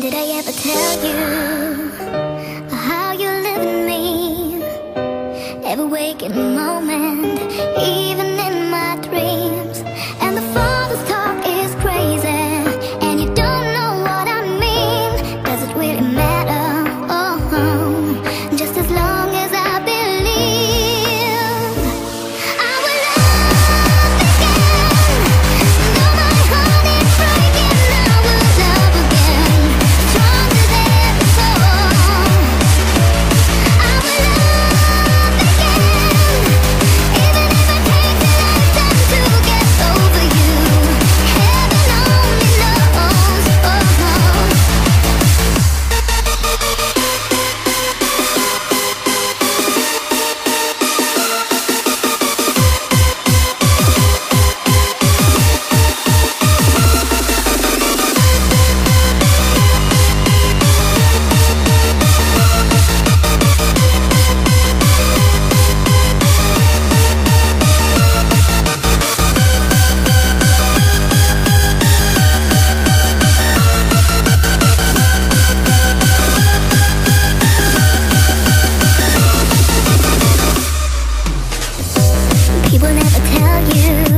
Did I ever tell you how you live in me? Every waking moment you